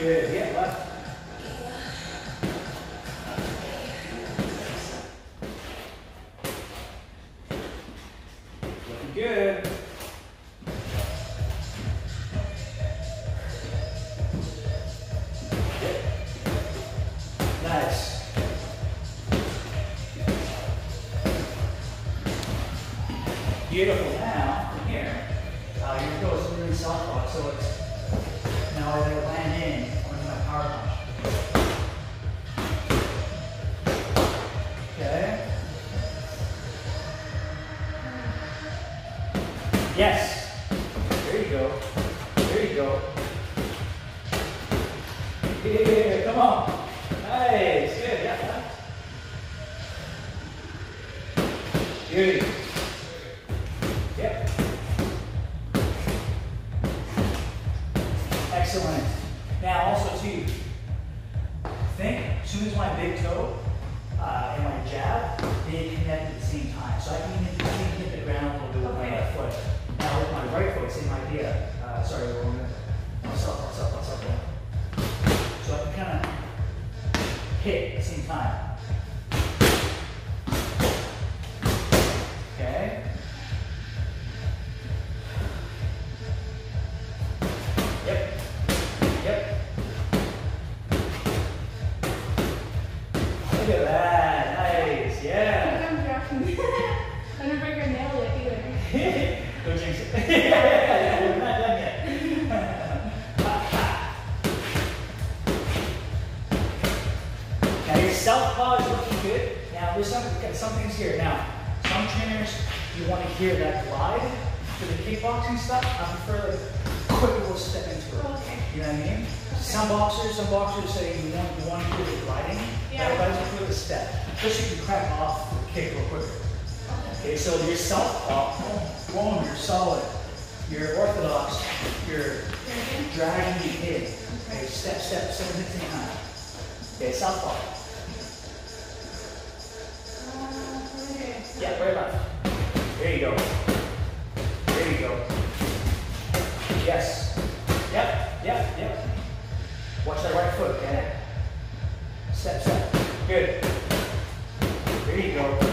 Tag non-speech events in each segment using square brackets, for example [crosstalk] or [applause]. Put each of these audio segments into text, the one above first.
Good. Yeah, left. Beautiful. Yeah, [laughs] hit at the same time. Now your southpaw is looking good. Now there's some, some things here. Now, some trainers, you want to hear that glide for the kickboxing stuff. I prefer like quick little step into it. Okay. You know what I mean? Some boxers, some boxers say you want, you want to hear the gliding. Yeah. Everybody's prefer the step. Just you can crack off the kick real quick. Okay, so your southpaw, boom, you're solid. You're orthodox. You're dragging the in. Okay, step, step, step the same time. Okay, southpaw. Yeah, right left. There you go. There you go. Yes. Yep, yep, yep. Watch that right foot, okay? Step, step. Good. There you go.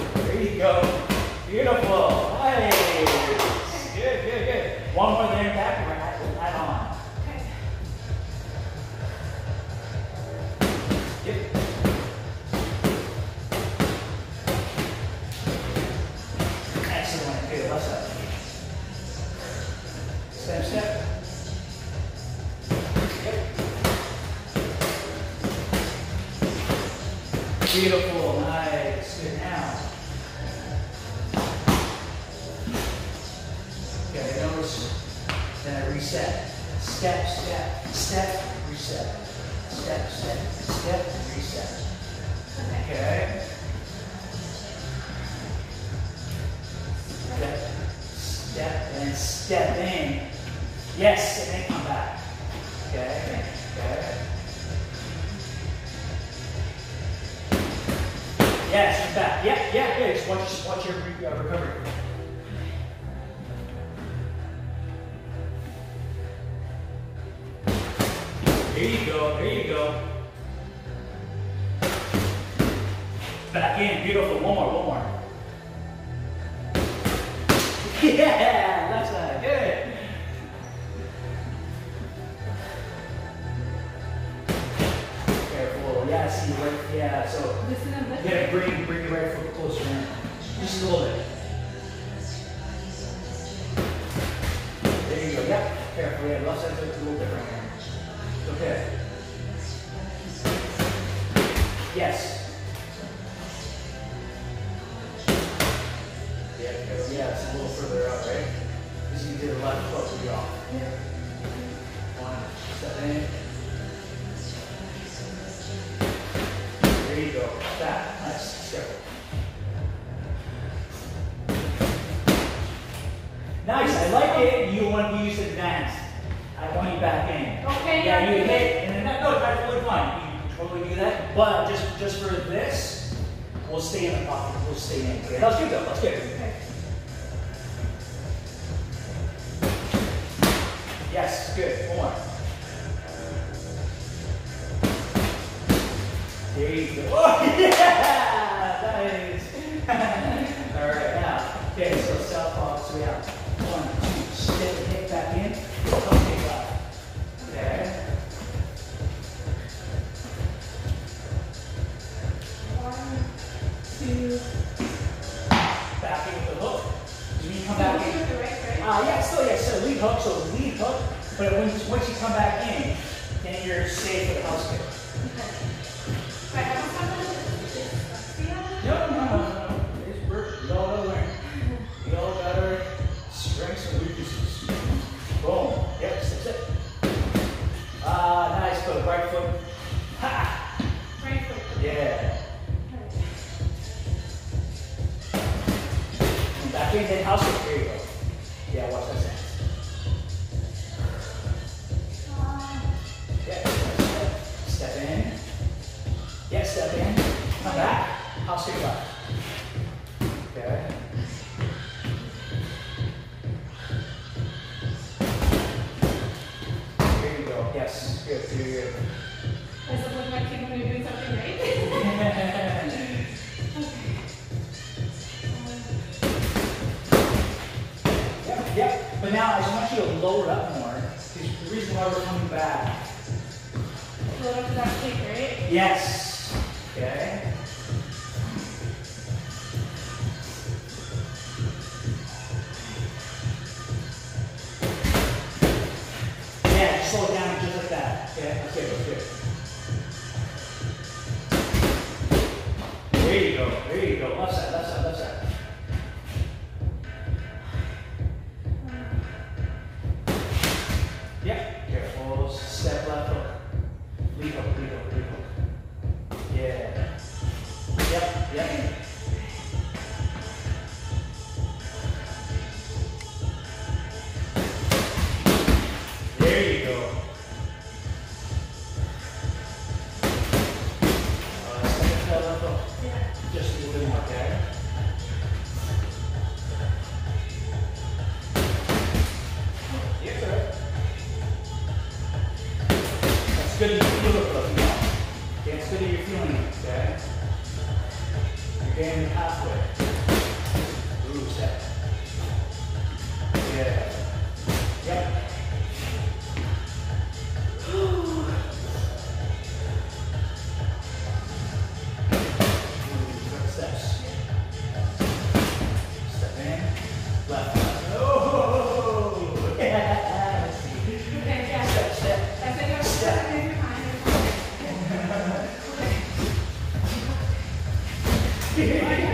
Beautiful. Nice. Good. Now. Okay, notice. Then I reset. Step, step, step, reset. Step, step, step, reset. Okay. Step, step, and step in. Yes, [laughs] Yeah, a little further out, right? Because you did the left foot will be off. One, step eh? in. There you go. Back. Nice. Step. Nice. I like it. You want to use advanced. I want you back in. Okay, Yeah, yeah, you hit, and then that, no, that's totally fine. You can totally do that. But just just for this, we'll stay in the pocket. We'll stay in. Okay, That was good though. that's good. One. There you go. [laughs] Oh, yeah! Nice. [laughs] All right, now. Okay, so southpaw so we have One, two, step the hip back in. Okay, up. Okay. One, two. Back in with the hook. Do you come back in? Ah, uh, yeah, so yeah, so lead hook, so lead hook. But once, you come back in, then you're safe with house care. No, no, work. We all learn. We all gotta strengths and weaknesses. Boom. That's it. Ah, nice foot, right foot. Ha! Right foot. Yeah. Back in, house Yes. Okay. follows step Cancel your feeling. okay? Again, Yeah.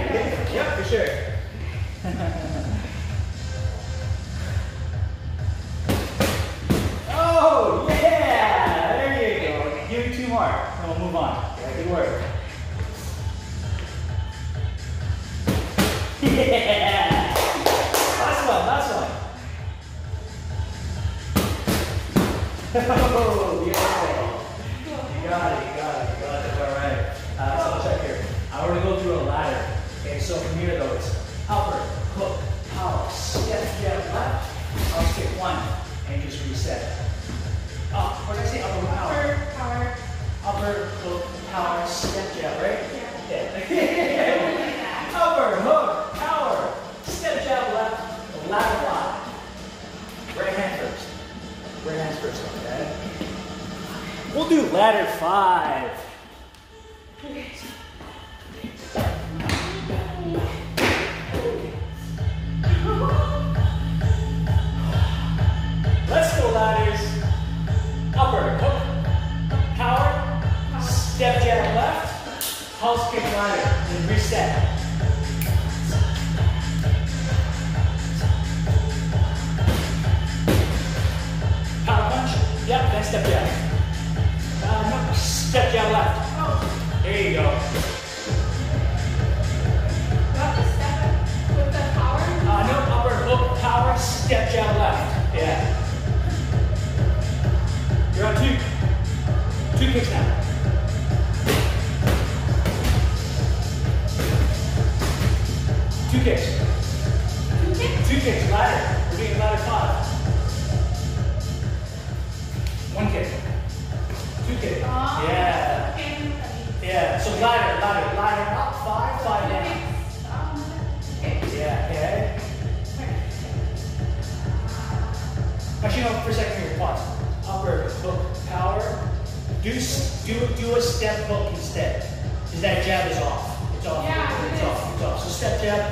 Do a step hook instead. Because that jab is off. It's off. Yeah, it it's is. off. It's off. So step jab,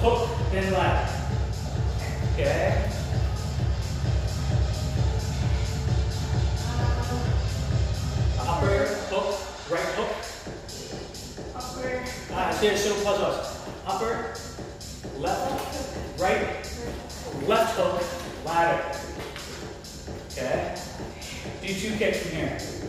hook, then ladder. Okay. Upper hook, right hook. Upper. Ah, so, so pause, pause. Upper, left, right, left hook, ladder. Okay? Do two kicks from here.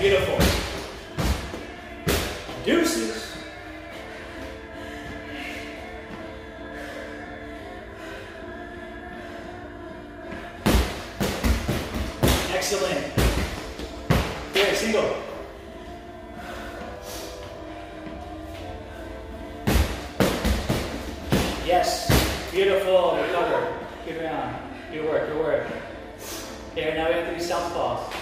Beautiful. Deuces. Excellent. Good, single. Yes, beautiful, recover. Good round. Good work, good work. There, now we have to do southpaw.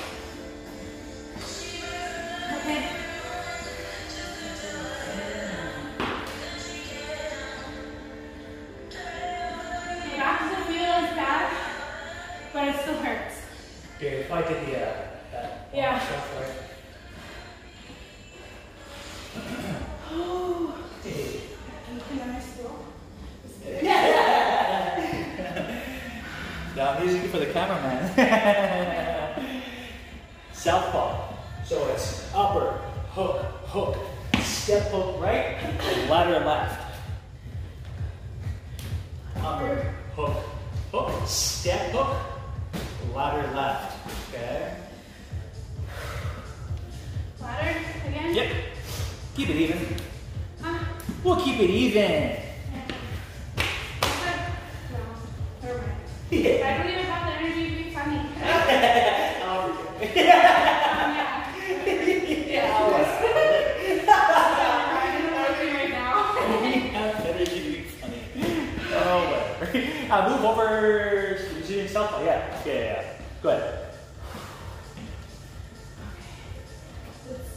Southpaw. So it's upper, hook, hook, step hook right, ladder left. Upper, hook, hook, step hook, ladder left. Okay? Ladder again? Yep. Keep it even. We'll keep it even. Okay. No, never mind. [laughs] Yeah. I don't even have the energy to be funny. [laughs] Um, Um, yeah. yeah. I'm working right now. Energy to be funny. Oh, Uh, move over. You're doing southpaw. Yeah. Yeah, yeah, yeah. Go ahead.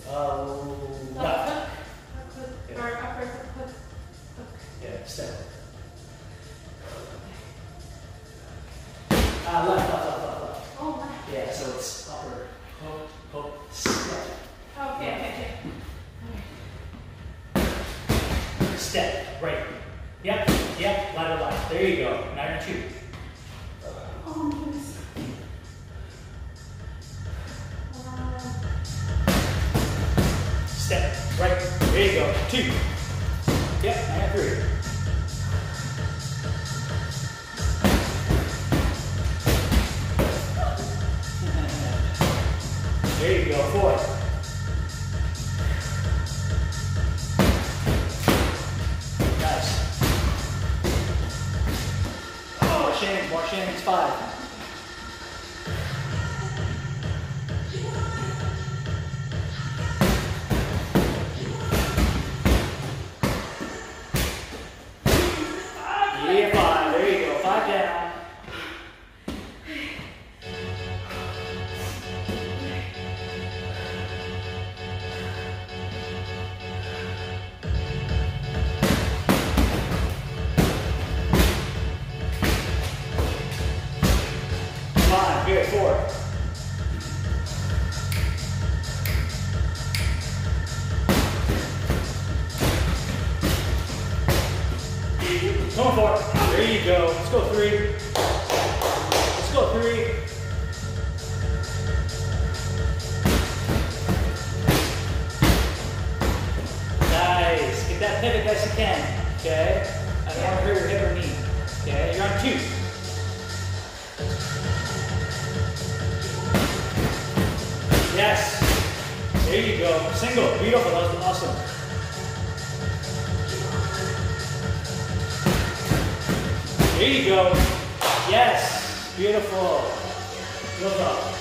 Uh, left. Hook, or upper hook, hook, hook. Yeah, step. Uh, left, left, left, left, left. Oh, my. Yeah, so it's upper, hook, hook, step. Okay, okay, okay. Step, right. Yep, yep, ladder left. There you go. Now you're two. Oh, Step, right. There you go. Two. Best you can. Okay? I don't want to hurt your hip or knee. Okay? You're on two. Yes. There you go. Single. Beautiful. That was awesome. There you go. Yes. Beautiful. Good up.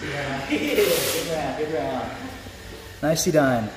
Good round. Good round. Good [laughs] round. Nicely done.